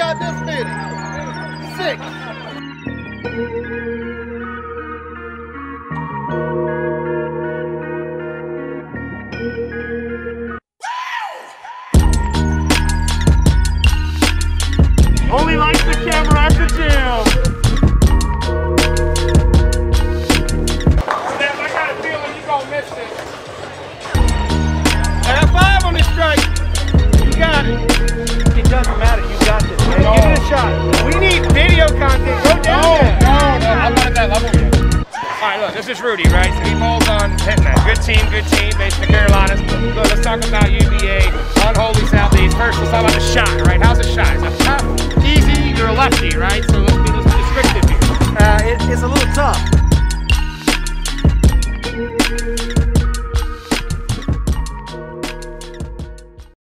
inside this many. Six. Only likes the camera at the gym. Steph, I got a feeling you gonna miss this. Right, look, this is Rudy, right? So he bowls on Hitman. Good team, good team, based in the Carolinas. Look, let's talk about UBA, unholy Southeast. First, let's talk about the shot, right? How's the shot? Is it tough, easy? You're a lefty, right?